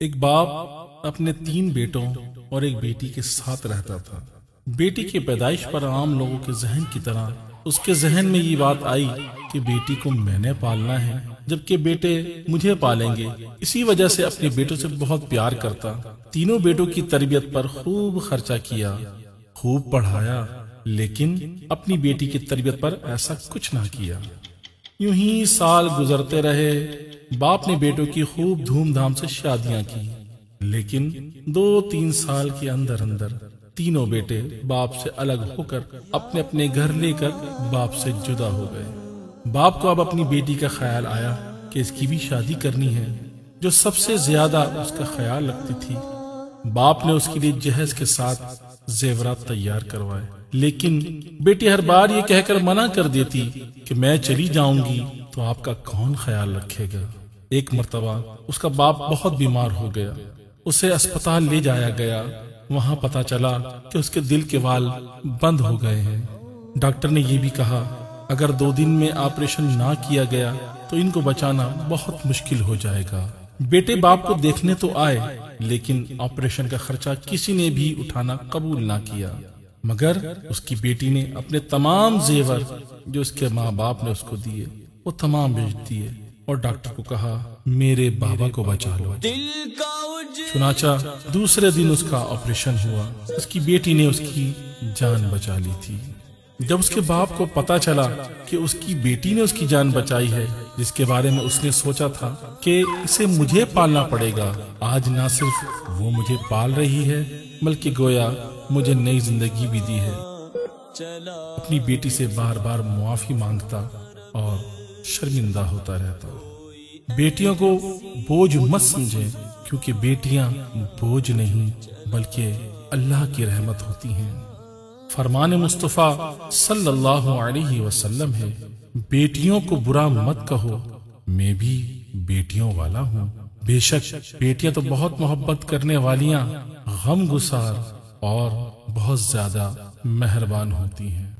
ایک باپ اپنے تین بیٹوں اور ایک بیٹی کے ساتھ رہتا تھا۔ بیٹی کی پیدائش پر عام لوگوں کے ذہن کی طرح اس کے ذہن میں یہ بات آئی کہ بیٹی کو میں نے پالنا ہے، جبکہ بیٹے مجھے پالیں گے۔ اسی وجہ سے اپنے بیٹوں سے بہت پیار کرتا، تینوں بیٹوں کی تربیت پر خوب خرچہ کیا، خوب پڑھایا، لیکن اپنی بیٹی کی تربیت پر ایسا کچھ نہ کیا۔ یوں ہی سال گزرتے رہے۔ باپ نے بیٹوں کی خوب دھوم دھام سے شادیاں کی، لیکن دو تین سال کے اندر اندر تینوں بیٹے باپ سے الگ ہو کر اپنے اپنے گھر لے کر باپ سے جدا ہو گئے۔ باپ کو اب اپنی بیٹی کا خیال آیا کہ اس کی بھی شادی کرنی ہے، جو سب سے زیادہ اس کا خیال رکھتی تھی۔ باپ نے اس کے لیے جہیز کے ساتھ زیورات تیار کروائے، لیکن بیٹی ہر بار یہ کہہ کر منع کر دیتی کہ میں چلی جاؤں گی تو آپ کا کون خیال رکھے گا؟ ایک مرتبہ اس کا باپ بہت بیمار ہو گیا۔ اسے اسپتال لے جایا گیا۔ وہاں پتا چلا کہ اس کے دل کے وال بند ہو گئے ہیں۔ ڈاکٹر نے یہ بھی کہا، اگر دو دن میں آپریشن نہ کیا گیا تو ان کو بچانا بہت مشکل ہو جائے گا۔ بیٹے باپ کو دیکھنے تو آئے، لیکن آپریشن کا خرچہ کسی نے بھی اٹھانا قبول نہ کیا۔ مگر اس کی بیٹی نے اپنے تمام زیور جو اس کے ماں باپ نے اس کو دیے، وہ تمام بیچ دیے۔ اور ڈاکٹر کو کہا، میرے بابا کو بچا لو. چنانچہ دوسرے دن اس کا آپریشن ہوا۔ اس کی بیٹی نے اس کی جان بچا لی تھی۔ جب اس کے باپ کو پتا چلا کہ اس کی بیٹی نے اس کی جان بچائی ہے، جس کے بارے میں اس نے سوچا تھا کہ اسے مجھے پالنا پڑے گا۔ آج نہ صرف وہ مجھے پال رہی ہے، بلکہ گویا مجھے نئی زندگی بھی دی ہے۔ اپنی بیٹی سے بار بار معافی مانگتا اور شرمندہ ہوتا رہتا۔ بیٹیوں کو بوجھ مت سمجھے کیونکہ بیٹیاں بوجھ نہیں، بلکہ اللہ کی رحمت ہوتی ہیں۔ فرمان مصطفیٰ صلی اللہ علیہ وسلم ہے، بیٹیوں کو برا مت کہو، میں بھی بیٹیوں والا ہوں۔ بے شک بیٹیاں تو بہت محبت کرنے والیاں غم گسار اور بہت زیادہ مہربان ہوتی ہیں۔